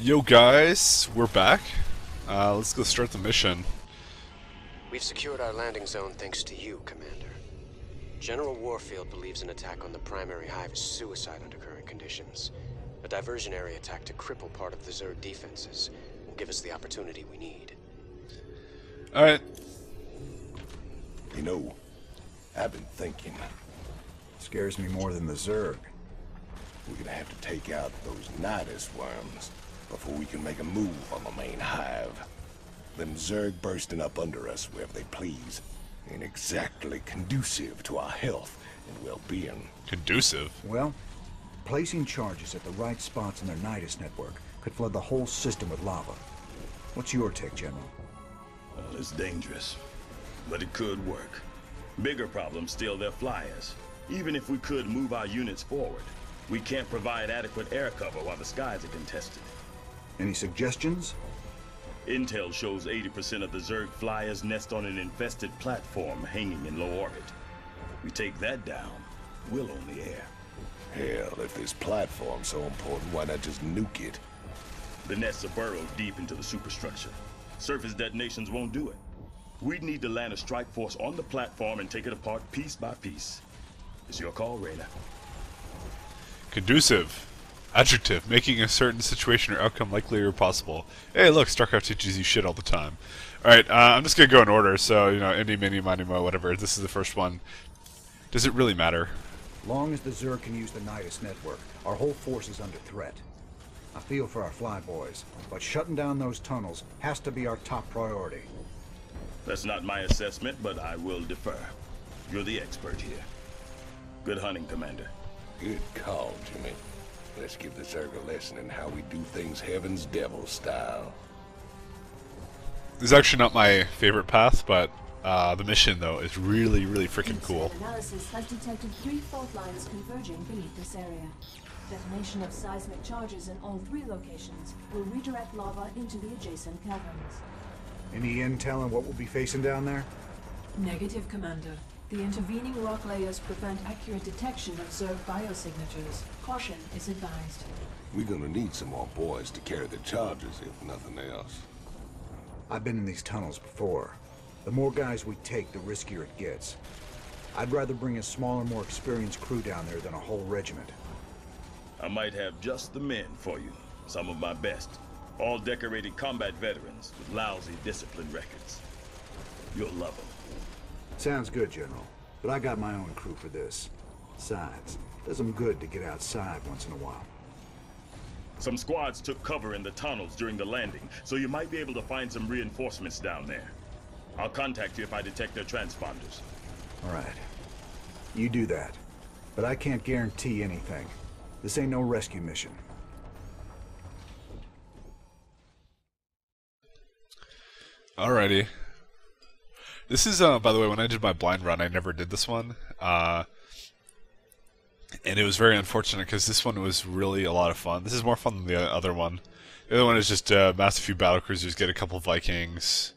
Yo guys, we're back. Uh, let's go start the mission. We've secured our landing zone thanks to you, Commander. General Warfield believes an attack on the primary hive is suicide under current conditions. A diversionary attack to cripple part of the Zerg defenses will give us the opportunity we need. Alright, You know, I've been thinking It Scares me more than the Zerg. we're gonna have to take out those Nydus worms before we can make a move on the main hive. Them Zerg bursting up under us wherever they please ain't exactly conducive to our health and well-being. conducive. Well, placing charges at the right spots in their Nydus network could flood the whole system with lava. What's your take, General? Well, it's dangerous, but it could work. Bigger problem still their flyers. Even if we could move our units forward, we can't provide adequate air cover while the skies are contested. Any suggestions? Intel shows 80% of the Zerg flyers nest on an infested platform hanging in low orbit. We take that down, we'll own the air. Hell, if this platform's so important, why not just nuke it? The nests are burrowed deep into the superstructure. Surface detonations won't do it. We'd need to land a strike force on the platform and take it apart piece by piece. It's your call, Raynor. Conducive. Adjective, making a certain situation or outcome likely or possible. Hey, look, StarCraft teaches you shit all the time. Alright, uh, I'm just gonna go in order, so, you know, Indy, Mini, Mini, Mo, whatever. This is the first one. Does it really matter? Long as the Zerg can use the Nydus network, our whole force is under threat. I feel for our flyboys, but shutting down those tunnels has to be our top priority. That's not my assessment, but I will defer. You're the expert here. Good hunting, Commander. Good call, Jimmy. Let's give the Zerg a lesson in how we do things Heaven's Devil style. This is actually not my favorite path, but uh, the mission, though, is really, really freaking cool. Analysis has detected three fault lines converging beneath this area. Detonation of seismic charges in all three locations will redirect lava into the adjacent caverns. Any intel on what we'll be facing down there? Negative, Commander. The intervening rock layers prevent accurate detection of Zerg biosignatures. Caution is advised. We're gonna need some more boys to carry the charges, if nothing else. I've been in these tunnels before. The more guys we take, the riskier it gets. I'd rather bring a smaller, more experienced crew down there than a whole regiment. I might have just the men for you. Some of my best. All decorated combat veterans with lousy discipline records. You'll love them. Sounds good, General. But I got my own crew for this. Besides, does them good to get outside once in a while. Some squads took cover in the tunnels during the landing, so you might be able to find some reinforcements down there. I'll contact you if I detect their transponders. All right. You do that. But I can't guarantee anything. This ain't no rescue mission. Alrighty. This is, uh, by the way, when I did my blind run, I never did this one. Uh, and it was very unfortunate because this one was really a lot of fun. This is more fun than the other one. The other one is just uh, mass a few battle cruisers, get a couple Vikings,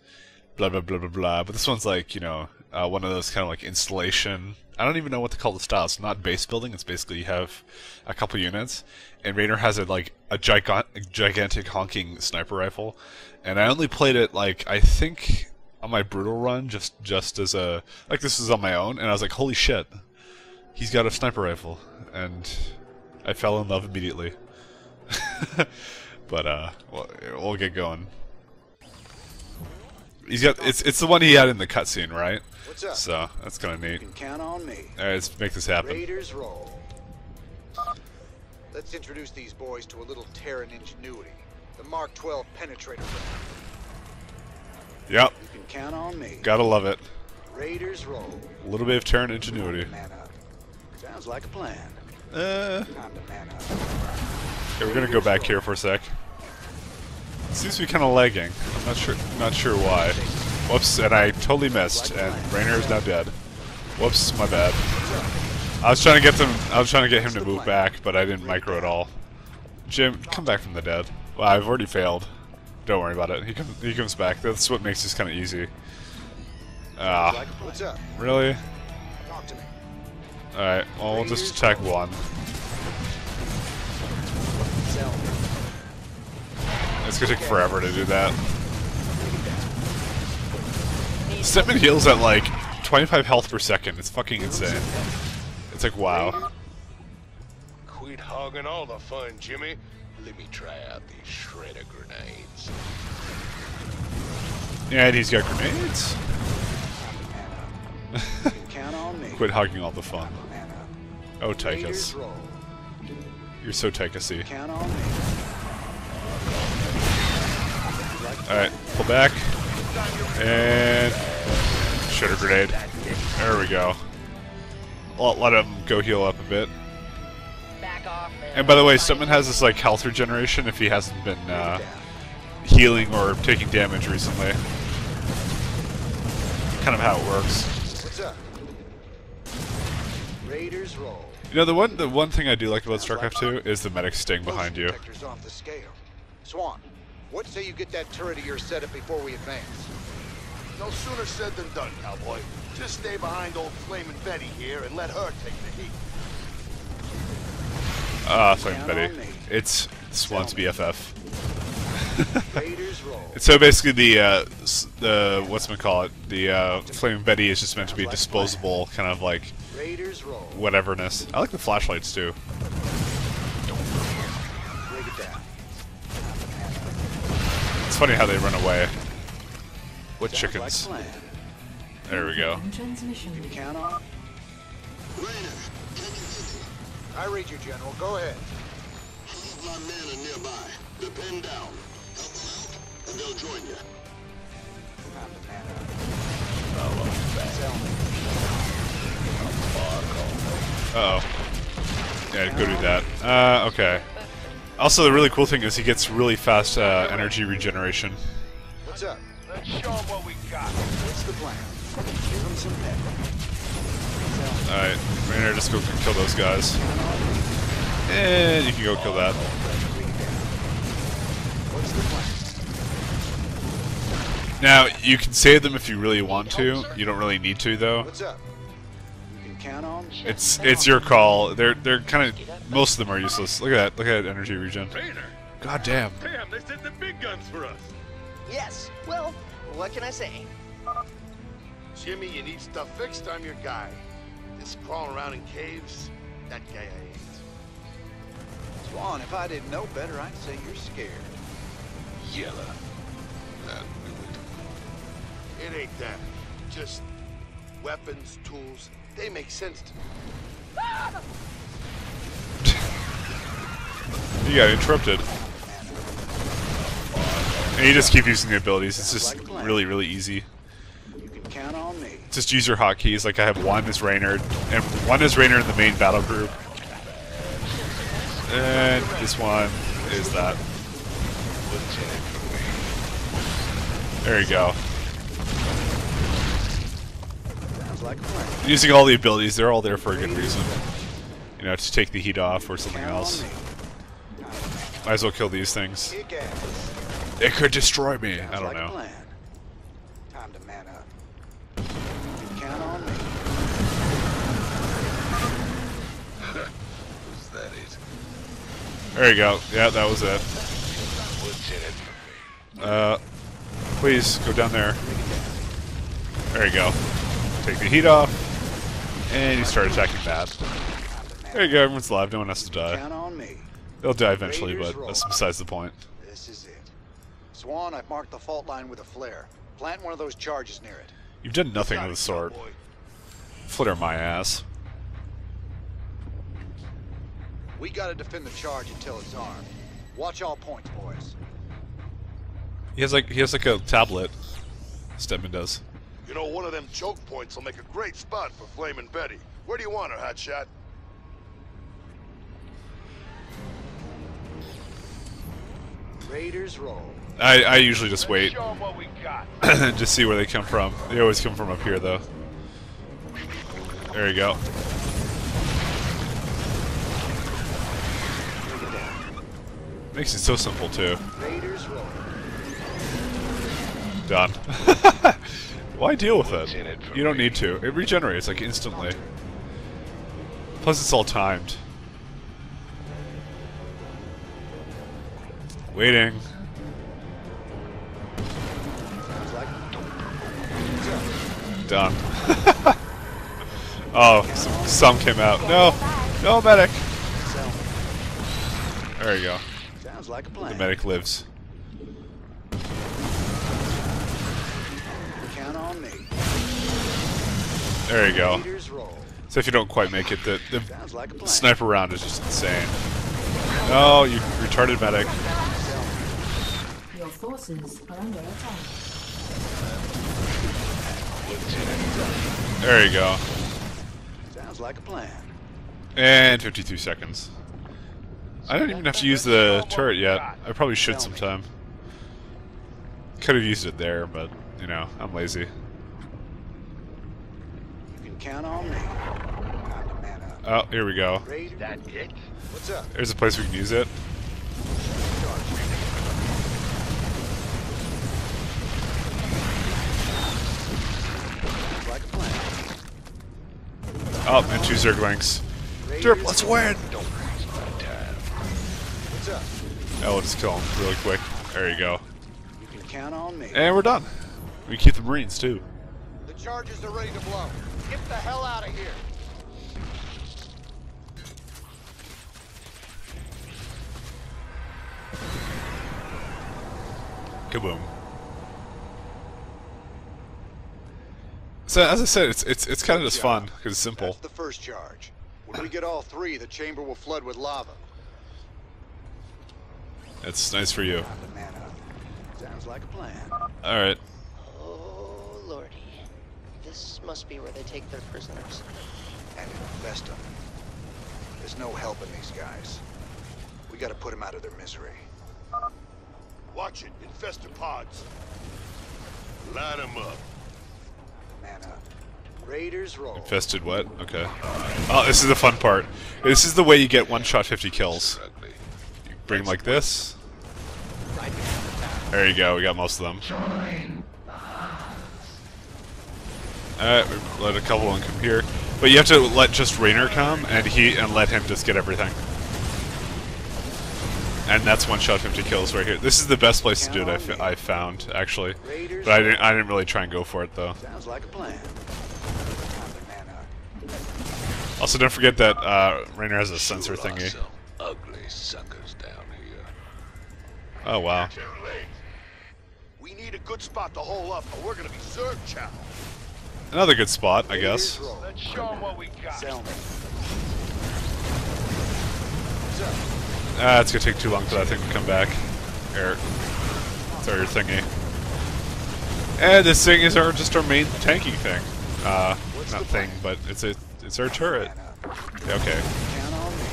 blah blah blah blah blah. But this one's like you know uh, one of those kind of like installation. I don't even know what to call the style. It's not base building. It's basically you have a couple units, and Raynor has a like a gigantic honking sniper rifle, and I only played it like I think on my brutal run just just as a like this was on my own, and I was like holy shit, he's got a sniper rifle, and I fell in love immediately. but uh, we'll, we'll get going. He's got it's it's the one he had in the cutscene, right? What's up? So that's kind of neat. You can count on me. All right, let's make this happen. Raiders roll. Let's introduce these boys to a little Terran ingenuity. The Mark 12 penetrator. Yep, You can count on me. gotta love it. Raiders roll. A little bit of Terran ingenuity. Man up. Sounds like a plan. Uh, Time to man up. okay, we're gonna go back here for a sec. It seems to be kind of lagging. I'm not sure, not sure why. Whoops, and I totally missed, and Raynor is now dead. Whoops, my bad. I was trying to get them. I was trying to get him to move back, but I didn't micro at all. Jim, come back from the dead. Well, I've already failed. Don't worry about it. He comes. He comes back. That's what makes this kind of easy. Ah, really? All right. Well, we'll just attack one. It's gonna take forever to do that. Stetmann heals at like 25 health per second. It's fucking insane. It's like, wow. Quit hogging all the fun, Jimmy. Let me try out these shredder grenades. Yeah, and he's got grenades. Count on me. Quit hogging all the fun. Oh, Raiders Tychus. You're so Tychusy. Count. Alright, pull back. And... Shredder grenade. There we go. Let, let him go heal up a bit. Back off, man. And by the way, Stuntman has this like health regeneration if he hasn't been uh, healing or taking damage recently. Kind of how it works. What's up? Raiders roll. You know, the one the one thing I do like about StarCraft 2 is the medic staying behind you. detector's off the scale. Swann, what say you get that turret of yours set up before we advance? No sooner said than done, cowboy. Just stay behind old Flamin' Betty here and let her take the heat. Ah, sorry, Count Betty. on me. It's Swann's BFF. So basically, the uh, s- the what's it call it? The uh, Flaming Betty is just meant to be disposable, kind of like Raiders roll. whateverness. I like the flashlights too. Break it down. It's funny how they run away. What chickens? Like a plan. There we go. Transmission. Count on. I read you, General. Go ahead. My men are nearby. They're pinned down. Help them out, and they'll join you. Time to man up. Tell me. Uh oh. Yeah, go do that. Uh, okay. Also, the really cool thing is he gets really fast uh, energy regeneration. What's up? Let's show them what we got. What's the plan? Give him some pep. Alright, Raynor, just go kill those guys. And you can go kill that. What's the plan? Now, you can save them if you really want to. You don't really need to, though. What's up? You can count on. It's it's your call. They're they're kind of most of them are useless. Look at that. Look at that energy regen. Raynor! God damn. Damn, they sent the big guns for us! Yes. Well, what can I say? Jimmy, you need stuff fixed, I'm your guy. Just crawling around in caves, that guy I ain't. Swann, if I didn't know better, I'd say you're scared. Yella. That knew it. It ain't that. Just weapons, tools, they make sense to me. You got interrupted. And you just keep using the abilities. It's just really, really easy. Count on me. Just use your hotkeys. Like I have one as Raynor, and one is Raynor in the main battle group. And this one is that. There you go. Sounds like a plan. Using all the abilities, they're all there for a good reason. You know, to take the heat off or something else. Might as well kill these things. It could destroy me. I don't know. There you go. Yeah, that was it. What's in it for me? Uh, please go down there. There you go. Take the heat off, and you start attacking that. Time to man There you go. Everyone's alive. No one has to die. Count on me. They'll die eventually, but that's besides the point. This is it. Swann, I've marked the fault line with a flare. Plant one of those charges near it. You've done nothing of the sort. Flitter my ass. We gotta defend the charge until it's armed. Watch all points, boys. He has like he has like a tablet. Stetmann does. You know, one of them choke points will make a great spot for Flamin' Betty. Where do you want her, Hotshot? Raiders roll. I I usually just wait, Show 'em what we got. just see where they come from. They always come from up here, though. There you go. Makes it so simple, too. Done. Why deal with it? You don't need to. It regenerates, like, instantly. Plus, it's all timed. Waiting. Done. oh, some, some came out. No! No, medic! There you go. Sounds like a The medic lives. Count on me. There you go. So if you don't quite make it, the, the like sniper round is just insane. Oh, you retarded medic. Your forces are under attack. There you go. Sounds like a plan. And 52 seconds. I don't even have to use the turret yet. I probably should sometime. Could have used it there, but, you know, I'm lazy. You can count on me. Time to man up. Oh, here we go. That it? what's up? There's a place we can use it. Sounds like a plan. Oh, and two Zerglings. Derp, let's win! Oh, we'll just kill them really quick. There you go. You can count on me. And we're done. We keep the Marines, too. The charges are ready to blow. Get the hell out of here. Kaboom. So as I said, it's it's it's kind of just fun because it's simple. That's the first charge. When we get all three, the chamber will flood with lava. It's nice for you. Time to man up. Sounds like a plan. All right. Oh, lordy. This must be where they take their prisoners. And infest them. There's no helping these guys. We gotta put them out of their misery. Watch it. Infestor pods. Line them up. Man up. Raiders roll. Infested what? Okay. Oh, this is the fun part. This is the way you get one shot 50 kills. You bring them like this. There you go. We got most of them. Alright, we let a couple of them come here. But you have to let just Raynor come and he and let him just get everything. And that's one shot 50 kills right here. This is the best place to do it. I, f- I found actually, but I didn't. I didn't really try and go for it though. Sounds like a plan. Time to man up. Also, don't forget that uh, Raynor has a sensor thingy. ugly suckers down here. Oh wow. We need a good spot to hole up, or we're gonna be served chow. Another good spot, I guess. Let's show 'em what we got. Sell me. What's up? Ah, it's gonna take too long for that thing to come back. Here. Throw your thingy. And this thing is our just our main tanking thing. Uh, What's not thing, plan? but it's a it's our turret. Man. Okay, Count on me.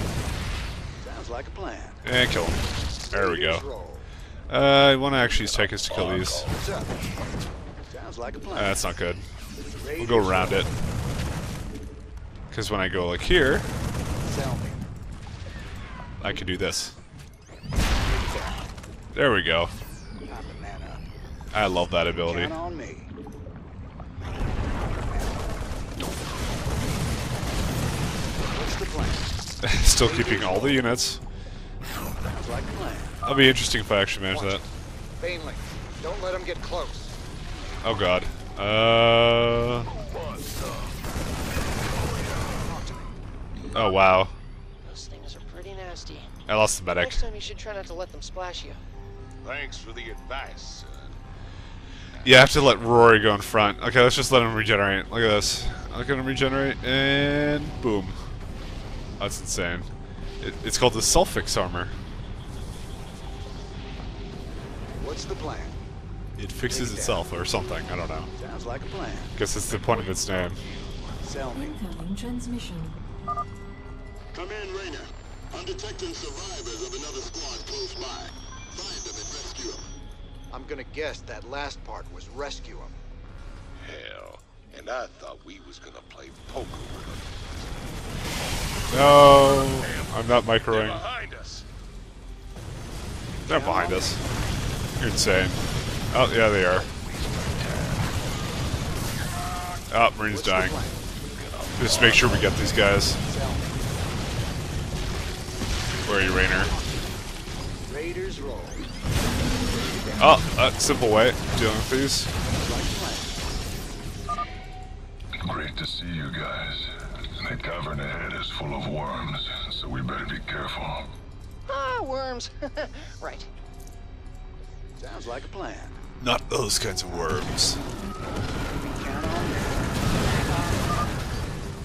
Sounds like a plan. and kill him. There we Raiders go. Uh, I want to actually use Tychus to kill these. Sounds like a Uh, plan. that's not good. We'll go around it. Because when I go like here, I can do this. There we go. Time to man up. I love that ability. Count on me. The plan? Still keeping all the units. Sounds like a plan. That'll be interesting if I actually manage that. Bainley, don't let him get close. Oh god. Uh. Oh wow. Those things are pretty nasty. I lost the medic. Next time you should try not to let them splash you. Thanks for the advice, son. Yeah, I have to let Rory go in front. Okay, let's just let him regenerate. Look at this. Look at him regenerate, and boom. That's insane. It, it's called the Sulfix armor. What's the plan? It fixes itself or something. I don't know. Sounds like a plan. Guess it's the point of its name. Sell me. Incoming transmission. Come in, Raynor. I'm detecting survivors of another squad close by. Find them and rescue them. I'm gonna guess that last part was rescue them. Hell, and I thought we was gonna play poker with them. No, I'm not microing. Behind us. They're behind us. You're insane. Oh, yeah, they are. Oh, Marine's dying. Just make sure we get these guys. Where are you, Raynor? Raiders roll. Oh, a simple way of dealing with these. Sounds like a plan. to see you guys. The cavern ahead is full of worms, so we better be careful. Ah, worms. right. Sounds like a plan. Not those kinds of worms. Count on me.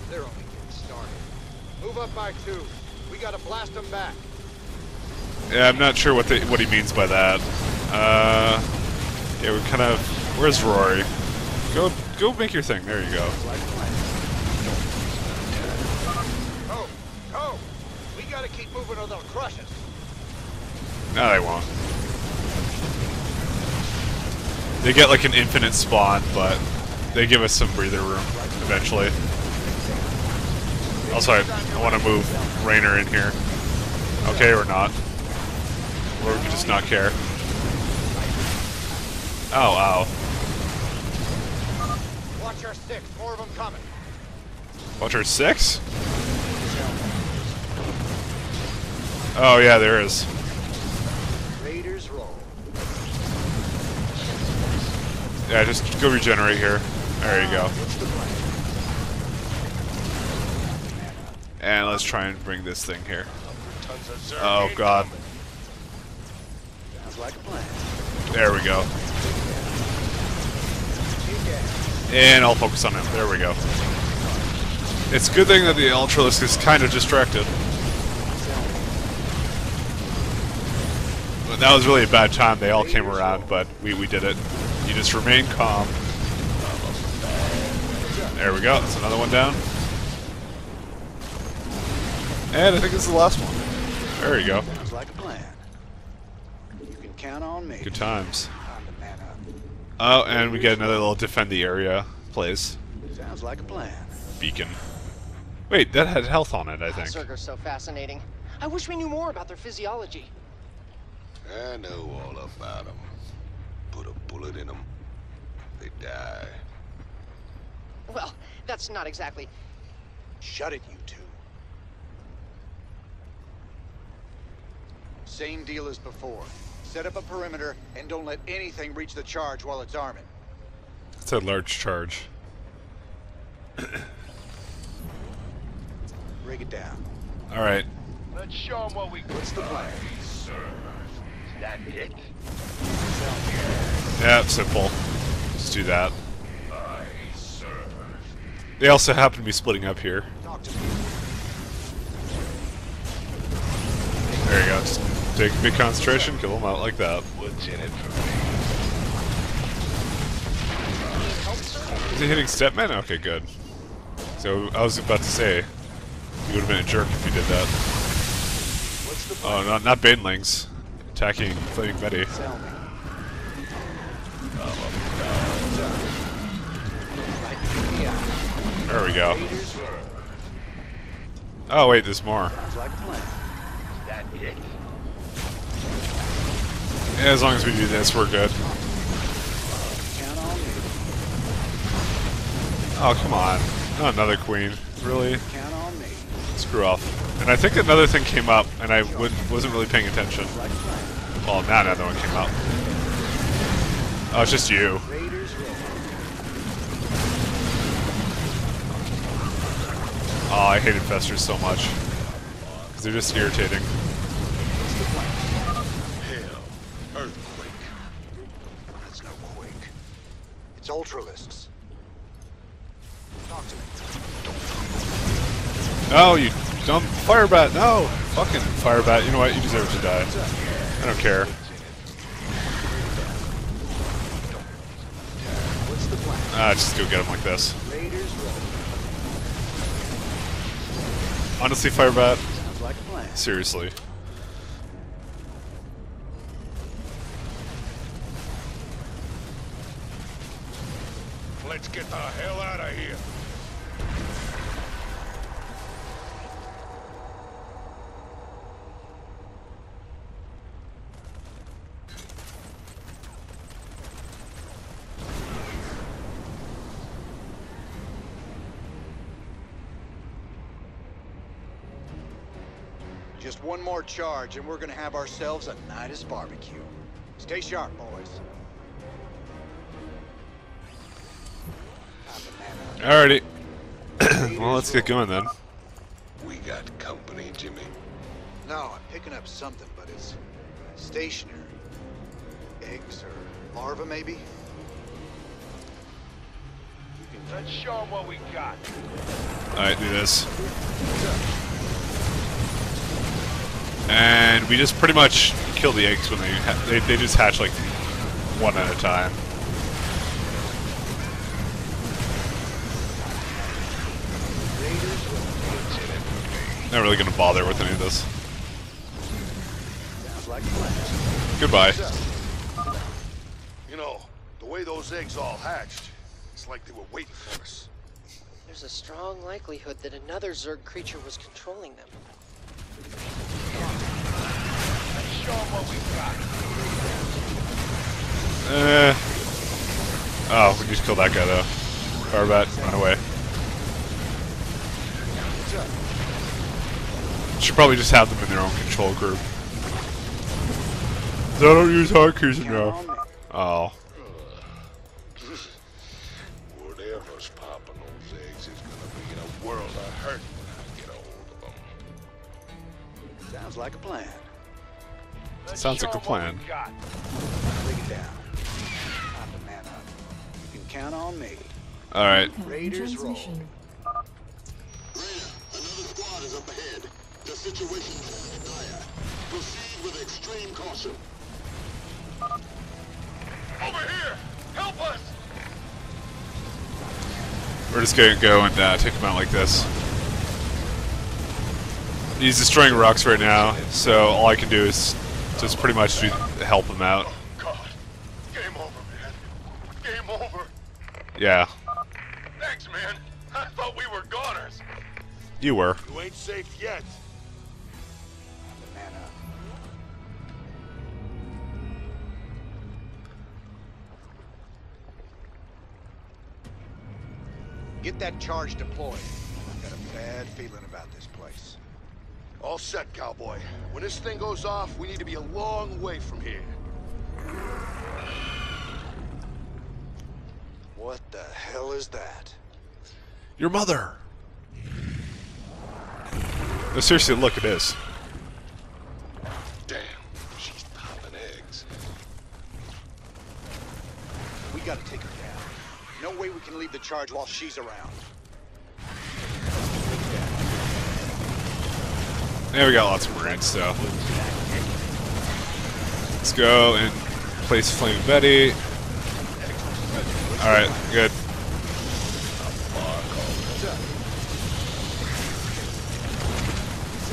They're only getting started. Move up by two. We gotta blast them back. Yeah, I'm not sure what the, what he means by that. Uh, yeah, we kind of. Where's Rory? Go, go, make your thing. There you go. Like a. Go, go. We gotta keep moving or they'll crush us. No, they won't. They get like an infinite spawn, but they give us some breather room eventually. Also, I, I want to move Raynor in here. Okay, or not. Or we could just not care. Oh, ow. Watch our six. More of them coming. Watch our six? Oh, yeah, there is. Yeah, just go regenerate here. There you go. And let's try and bring this thing here. Oh, God. There we go. And I'll focus on him. There we go. It's a good thing that the Ultralisk is kind of distracted. But that was really a bad time. They all came around, but we, we did it. You just remain calm. There we go. That's another one down. And I think this is the last one. There you go. Sounds like a plan. You can count on me. Good times. Time to man up. Oh, and we get another little defend the area place. Sounds like a plan. Beacon. Wait, that had health on it, I think. Zerg are so fascinating. I wish we knew more about their physiology. I know all about them. Put a bullet in them. They die. Well, that's not exactly. Shut it, you two. Same deal as before. Set up a perimeter and don't let anything reach the charge while it's arming. It's a large charge. Break it down. Alright. Let's show them what we What's the plan? Is That it? Yeah, simple. Just do that. They also happen to be splitting up here. There you go. Just take big concentration, kill them out like that. What's in it for me? Is he hitting Stetmann? Okay, good. So I was about to say, you would have been a jerk if you did that. Oh, not not Banelings. Attacking Flaming Betty. There we go. Oh wait, there's more. Yeah, as long as we do this, we're good. Oh come on. Not another queen. Really? Screw off. And I think another thing came up, and I wasn't really paying attention. Well, now another one came up. Oh, it's just you. Oh, I hate infestors so much. Because they're just irritating. What's the plan? Hell. Earthquake. It's no quake. It's ultralisks. Talk to me. No, you dumb firebat. No, fucking firebat. You know what? You deserve to die. I don't care. What's? Ah, just go get him like this. Honestly, firebat. Sounds like a plan. Seriously. Let's get the hell out of here. Just one more charge and we're gonna have ourselves a Nydus barbecue. Stay sharp, boys. Time to man up. Alrighty. well, let's get going then. We got company, Jimmy. No, I'm picking up something, but it's stationary. Eggs or larva, maybe? Let's show them what we got. Alright, do this. And we just pretty much kill the eggs when they ha they, they just hatch like one at a time. Not really gonna bother with any of this. Sounds like a plan. Goodbye. You know, the way those eggs all hatched, it's like they were waiting for us. There's a strong likelihood that another Zerg creature was controlling them. Let's show them what we got. Uh, oh, we just killed that guy though. Barbat, run away. Should probably just have them in their own control group. I don't use hotkeys enough. Oh. Whatever's popping those eggs is gonna be in a world of hurt when I get hold of them. Sounds like a plan. Let's Sounds like a 'em what plan. we got. Bring it down. Time to man up. You can count on me. Alright. Raiders roll. another squad is up ahead. The situation is dire. Proceed with extreme caution. Over here! Help us! We're just gonna go and uh, take him out like this. He's destroying rocks right now, so all I can do is just pretty much do, help him out. God, game over, man. Game over. Yeah, Thanks, man. I thought we were goners. you were. You ain't safe yet. Time to man up. Get that charge deployed. I've got a bad feeling about this place. All set, cowboy. When this thing goes off, we need to be a long way from here. What the hell is that? Your mother! No, seriously, look, it is. Damn, she's popping eggs. We gotta take her down. No way we can leave the charge while she's around. Yeah, we got lots of marines, so. Let's go and place Flame Betty. Alright, good.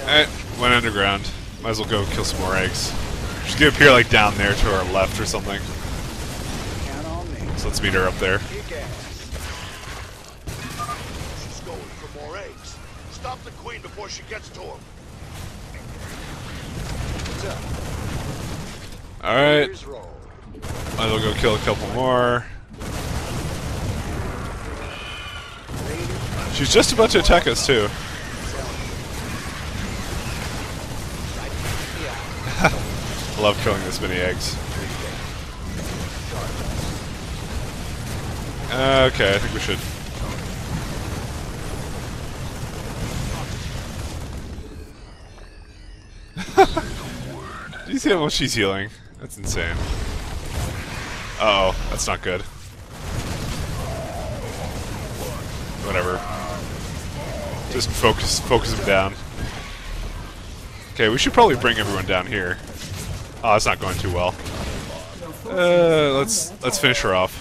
Alright, went underground. Might as well go kill some more eggs. She's gonna appear like down there to our left or something. So let's meet her up there. She's going for more eggs. Stop the queen before she gets to him. Alright, might as well go kill a couple more. She's just about to attack us too. I love killing this many eggs. Uh, okay, I think we should. See how much she's healing? That's insane. Uh oh, that's not good. Whatever. Just focus, focus him down. Okay, we should probably bring everyone down here. Oh, it's not going too well. Uh, let's let's finish her off.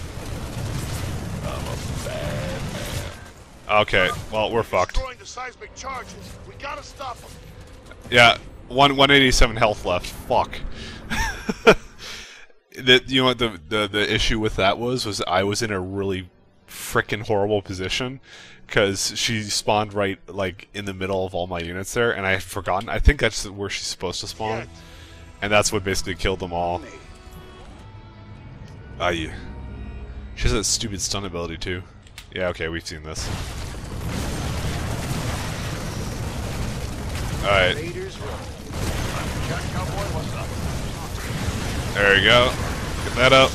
Okay, well we're fucked. Destroying the seismic charges. We gotta stop them. Yeah, one 187 health left. Fuck. the, you know what the, the the issue with that was was I was in a really freaking horrible position because she spawned right like in the middle of all my units there, and I had forgotten. I think that's where she's supposed to spawn, and that's what basically killed them all. Ah, yeah. She has that stupid stun ability too. Yeah, okay, we've seen this. Alright. Raiders roll. Jack Cowboy, what's up? There you go. Get that up.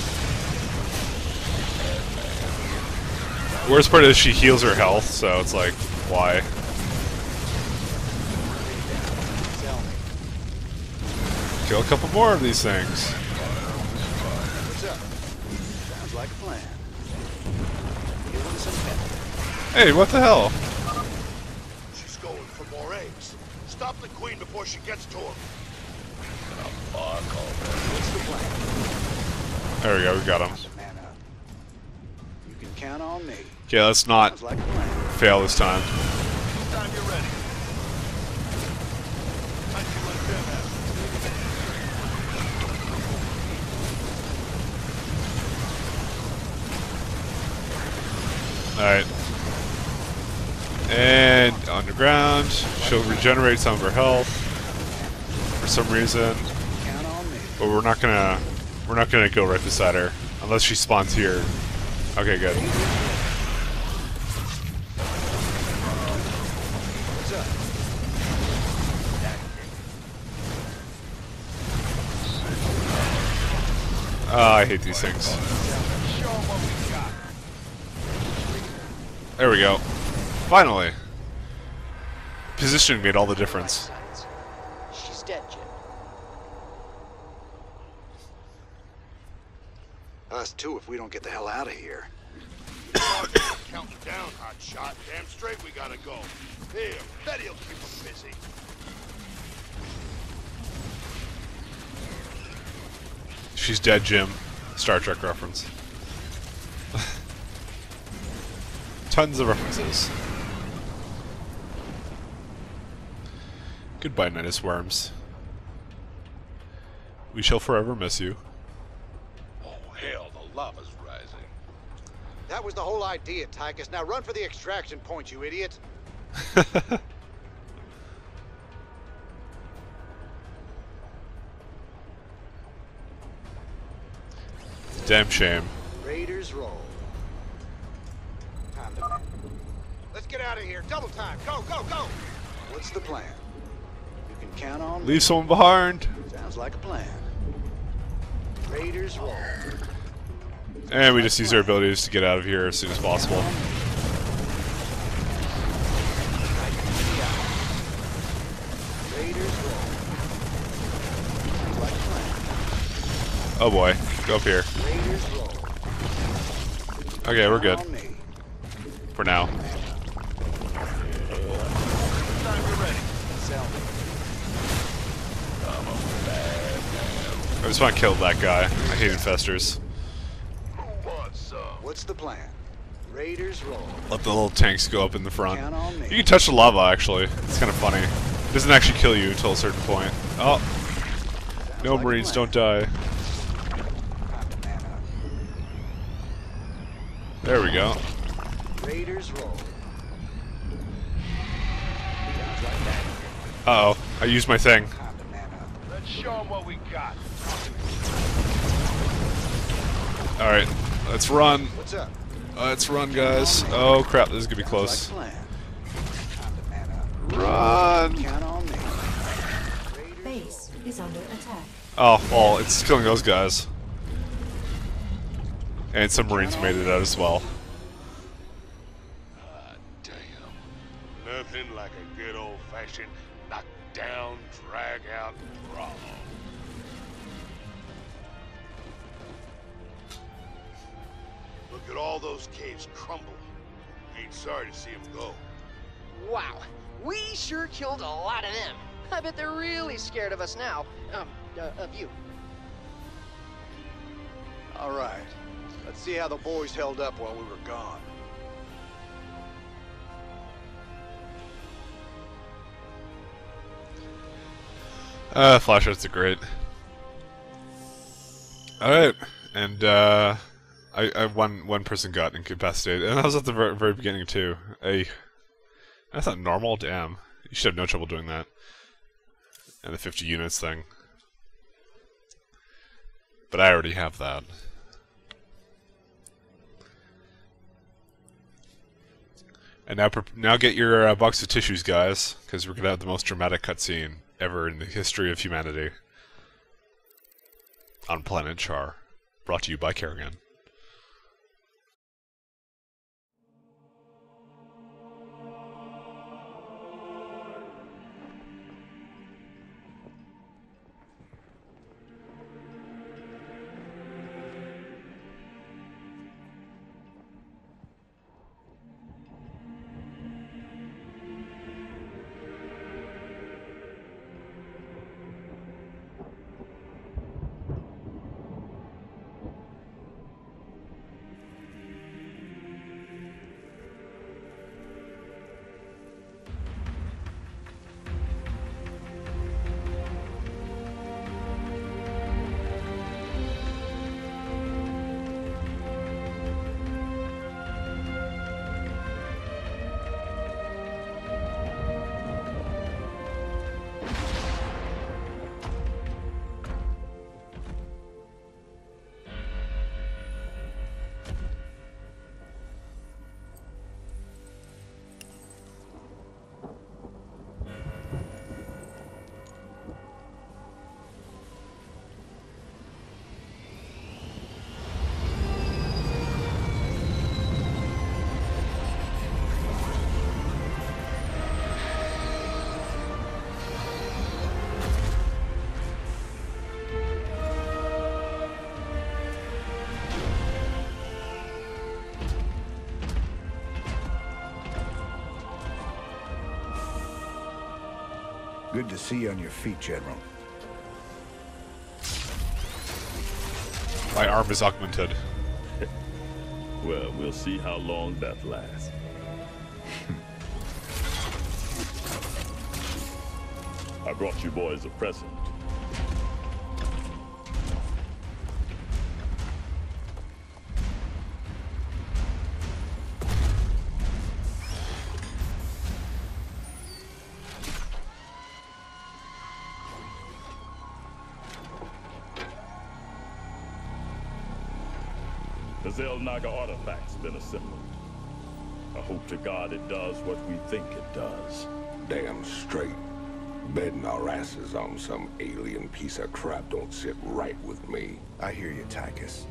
Worst part is she heals her health, so it's like Why? Kill a couple more of these things. what's up? Sounds like a plan. Killing some pet. Hey, what the hell? She's going for more eggs. Stop the queen before she gets to him. What's the plan? There we go, we got him. Man. You can count on me. Okay, let's not like fail this time. Time you're ready. Time to let them have. Alright. And underground. She'll regenerate some of her health. For some reason. But we're not gonna we're not gonna go right beside her. Unless she spawns here. Okay, good. Ah, I hate these things. There we go. Finally. Positioning made all the difference. Signs. She's dead, Jim. Us too if we don't get the hell out of here. Counting down, hot shot. Damn straight we gotta go. Here, Betty'll keep us busy. She's dead, Jim. Star Trek reference. Tons of references. Goodbye, Nydus Worms. We shall forever miss you. Oh, hell, the lava's rising. That was the whole idea, Tychus. Now run for the extraction point, you idiot. Damn shame. Raiders roll. Time to... Let's get out of here. Double time. Go, go, go. What's the plan? You can count on me. Leave someone behind. Sounds like a plan. Raiders roll. And we just use our abilities to get out of here as soon as possible. Oh boy. Go up here. Okay, we're good. For now. I just want to kill that guy. I hate infestors. Who wants some? What's the plan? Raiders roll. Let the little tanks go up in the front. Count on me. You can touch the lava, actually. It's kind of funny. It doesn't actually kill you until a certain point. Oh, Sounds no like Marines, don't die. Time to man up. There we go. Raiders roll. Sounds like that. Uh oh, I used my thing. Time to man up. Let's show 'em what we got. Alright, let's run. What's up? Let's run, guys. Oh crap, this is gonna be close. Sounds like a plan. Time to man up. Run! Count on me. Base is under attack. Oh, well, it's killing those guys. And some Marines made it out as well. Ah, damn. Nothing like a good old-fashioned knock down, drag out brawl. Look at all those caves crumble. Ain't sorry to see them go. Wow, we sure killed a lot of them. I bet they're really scared of us now. Um, uh, of you. All right. Let's see how the boys held up while we were gone. Uh, flashlights are great. Alright, and uh, I, I one one person got incapacitated, and that was at the very, very beginning too. A, that's not normal. Damn, you should have no trouble doing that. And the 50 units thing, but I already have that. And now, now get your uh, box of tissues, guys, because we're gonna have the most dramatic cutscene ever in the history of humanity. On Planet Char, brought to you by Kerrigan. Good to see you on your feet, General. My arm is augmented. Well, we'll see how long that lasts. I brought you boys a present. The Xel'Naga artifact's been assembled. I hope to God it does what we think it does. Damn straight. Betting our asses on some alien piece of crap don't sit right with me. I hear you, Tychus.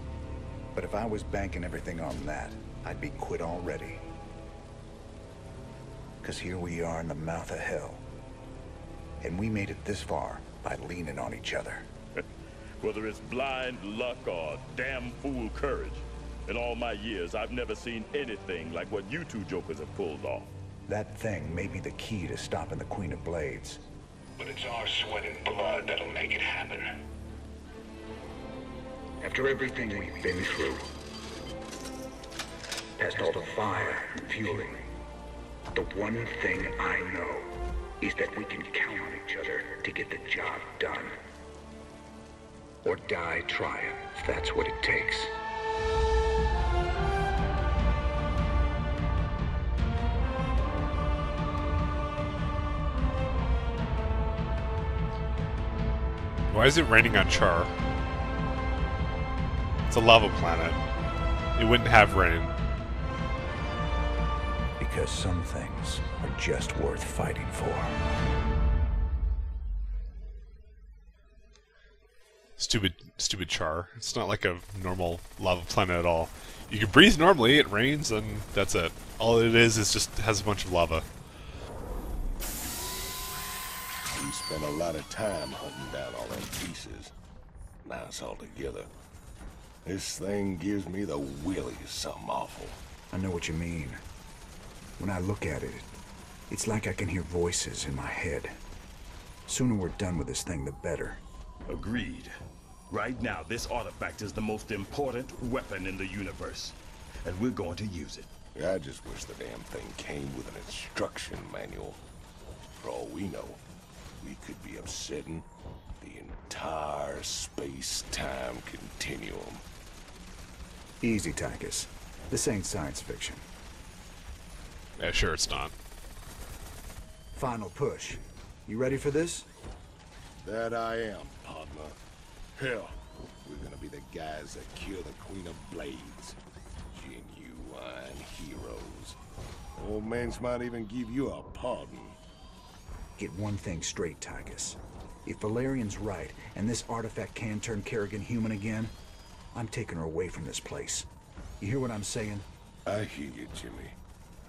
But if I was banking everything on that, I'd be quit already. Because here we are in the mouth of hell. And we made it this far by leaning on each other. Whether it's blind luck or damn fool courage, in all my years, I've never seen anything like what you two jokers have pulled off. That thing may be the key to stopping the Queen of Blades. But it's our sweat and blood that'll make it happen. After everything we've been through, past all the fire and fueling, the one thing I know is that we can count on each other to get the job done. Or die trying, if that's what it takes. Why is it raining on Char? It's a lava planet. It wouldn't have rain. Because some things are just worth fighting for. Stupid, stupid Char. It's not like a normal lava planet at all. You can breathe normally, it rains, and that's it. All it is is just has a bunch of lava. We spent a lot of time hunting down all them pieces. Now it's all together. This thing gives me the willies something awful. I know what you mean. When I look at it, it's like I can hear voices in my head. Sooner we're done with this thing, the better. Agreed. Right now, this artifact is the most important weapon in the universe. And we're going to use it. I just wish the damn thing came with an instruction manual. For all we know, we could be upsetting the entire space-time continuum. Easy, Tychus. This ain't science fiction. Yeah, sure it's not. Final push. You ready for this? That I am, partner. Hell, we're gonna be the guys that kill the Queen of Blades. Genuine heroes. Old Mengsk might even give you a pardon. Get one thing straight, Tychus. If Valerian's right, and this artifact can turn Kerrigan human again, I'm taking her away from this place. You hear what I'm saying? I hear you, Jimmy.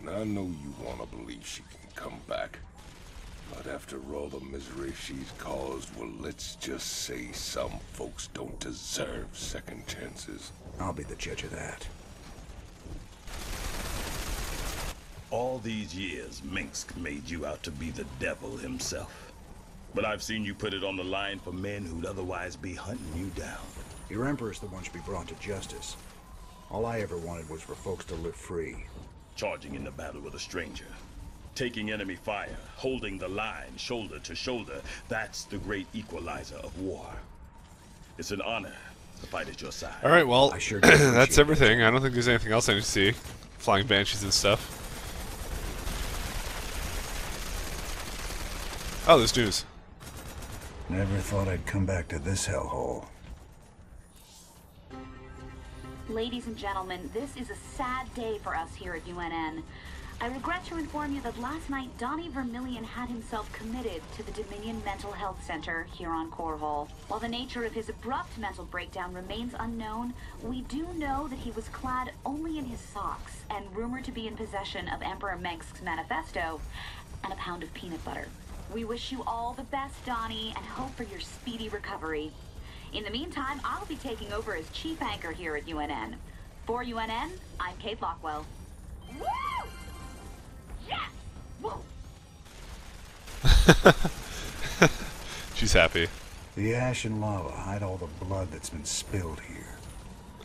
And I know you want to believe she can come back. But after all the misery she's caused, well, let's just say some folks don't deserve second chances. I'll be the judge of that. All these years, Mengsk made you out to be the devil himself. But I've seen you put it on the line for men who'd otherwise be hunting you down. Your Emperor's the one should be brought to justice. All I ever wanted was for folks to live free. Charging into battle with a stranger. Taking enemy fire, holding the line shoulder to shoulder. That's the great equalizer of war. It's an honor to fight at your side. All right, well, I sure that's appreciate everything. I don't think there's anything else I need to see. Flying banshees and stuff. Oh, there's news. Never thought I'd come back to this hellhole. Ladies and gentlemen, this is a sad day for us here at UNN. I regret to inform you that last night Donnie Vermillion had himself committed to the Dominion Mental Health Center here on Korhal. While the nature of his abrupt mental breakdown remains unknown, we do know that he was clad only in his socks and rumored to be in possession of Emperor Mengsk's manifesto and a pound of peanut butter. We wish you all the best, Donnie, and hope for your speedy recovery. In the meantime, I'll be taking over as chief anchor here at UNN. For UNN, I'm Kate Lockwell. Woo! Yes! Woo! She's happy. The ash and lava hide all the blood that's been spilled here.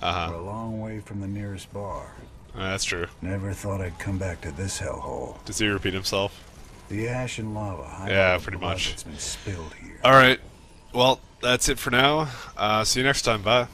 Uh We're a long way from the nearest bar. huh. That's true. Never thought I'd come back to this hellhole. Does he repeat himself? The ash and lava Yeah, pretty much. that's been spilled here. All right. Well, that's it for now. Uh, see you next time. Bye.